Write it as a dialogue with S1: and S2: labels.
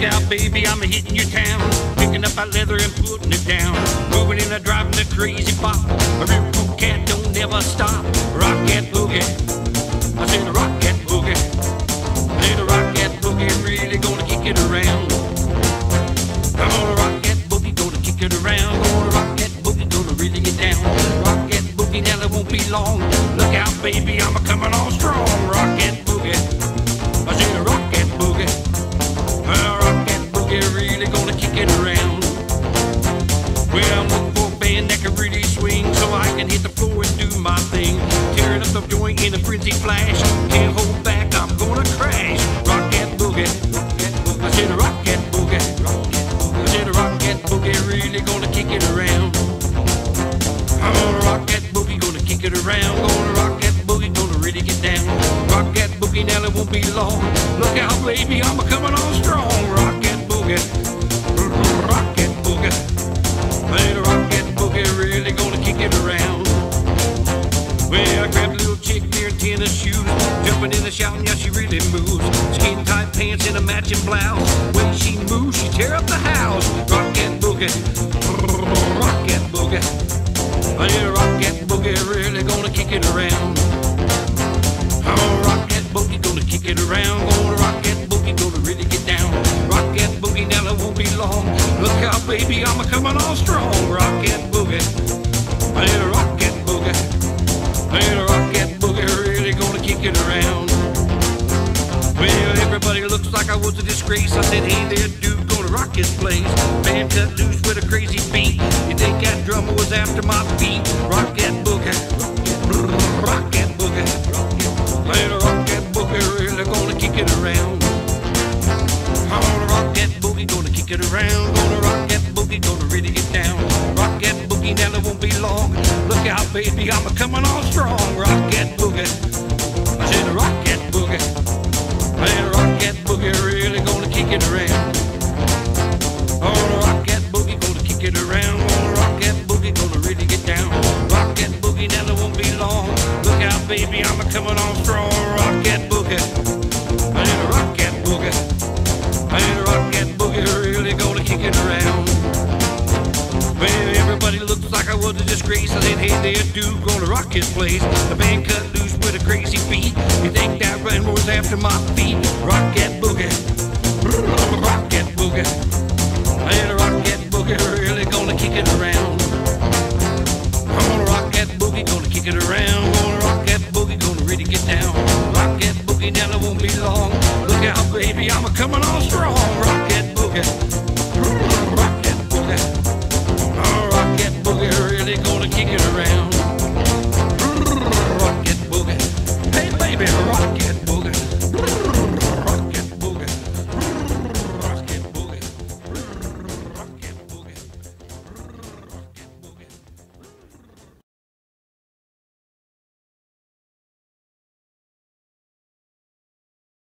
S1: Look out, baby, I'm hitting your town. Picking up that leather and putting it down. Moving and driving a crazy pop. A real cat don't never stop. Rock that boogie. I said rock that boogie. Said rock that boogie. Really gonna kick it around. I'm gonna rock that boogie, gonna kick it around. Gonna rock that boogie, gonna really get down. Rock that boogie, now it won't be long. Look out, baby, The joint in a frenzy flash. Can't hold back, I'm gonna crash. Rock that boogie. I said rock that boogie. I said rock that boogie, really gonna kick it around. I'm gonna rock that boogie, gonna kick it around. Gonna rock that boogie, gonna really get down. Rock that boogie, now it won't be long. Look out, baby, I'm a coming on strong. Rock that boogie. Jumping in the shouting, yeah, she really moves. Skin tight pants and a matching blouse. When she moves, she tear up the house. Rock that boogie, rock that boogie. Oh, yeah, rock that boogie, really gonna kick it around. Oh, rock that boogie, gonna kick it around. Gonna rock that boogie, gonna really get down. Rock that boogie, now it won't be long. Look out, baby, I'm a coming on strong. Rock that boogie, oh, yeah, rock that boogie. Yeah, rock it around. Well, everybody looks like I was a disgrace. I said, hey there, dude, gonna rock this place. Band cut loose with a crazy beat. You think that drummer was after my feet? Rock that boogie. Rock that boogie. Man, rock that boogie, really gonna kick it around. I'm gonna rock that boogie, gonna kick it around. Gonna rock that boogie, gonna really get down. Rock that boogie, now it won't be long. Look out, baby, I'm a coming on strong. Rock that boogie. I said, rock that boogie. Man, rock that boogie, really gonna kick it around. Oh, gonna rock that boogie, gonna kick it around. Oh, gonna rock that boogie, gonna really get down. Rock that boogie, now it won't be long. Look out, baby, I'm a coming on strong. Rock that boogie. I need to rock that boogie. I need to rock that boogie, really gonna kick it around. Well, everybody looks like I was a disgrace. I said, hey there, dude, gonna rock his place. The band cut loose with a crazy after my feet? Rock that boogie. Rock that boogie. I had to rock that boogie, really gonna kick it around. I'm gonna rock that boogie, gonna kick it around. Gonna rock that boogie, gonna really get down. Rock that boogie, now it won't be long. Look out, baby, I'm a coming on strong. Rock that boogie.